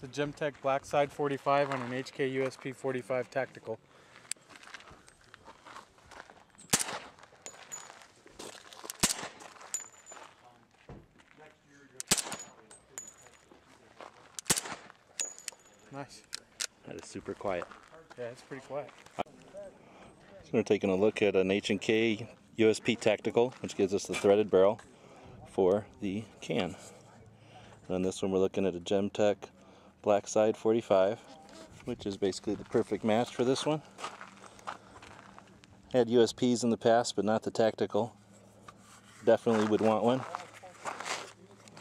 It's a Gemtech Blackslide 45 on an HK USP 45 tactical. Nice. That is super quiet. Yeah, it's pretty quiet. So we're taking a look at an H&K USP Tactical, which gives us the threaded barrel for the can. And on this one we're looking at a Gemtech Blackslide 45, which is basically the perfect match for this one. Had USPs in the past, but not the Tactical. Definitely would want one.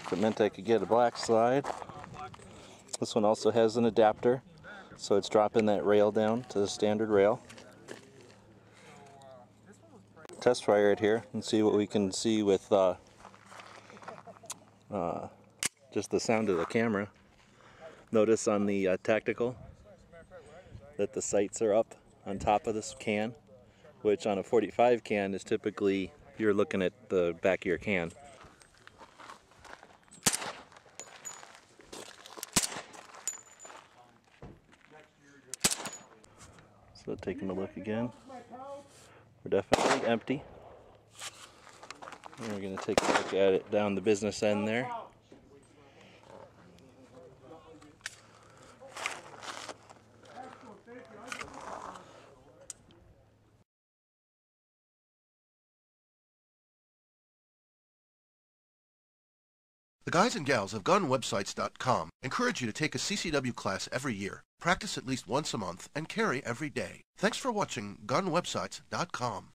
If it meant I could get a black slide. This one also has an adapter, so it's dropping that rail down to the standard rail. Test fire it here and see what we can see with uh, uh, just the sound of the camera. Notice on the uh, tactical that the sights are up on top of this can, which on a 45 can is typically you're looking at the back of your can. So taking a look again, we're definitely empty. And we're going to take a look at it down the business end there. The guys and gals of gunwebsites.com encourage you to take a CCW class every year, practice at least once a month, and carry every day. Thanks for watching gunwebsites.com.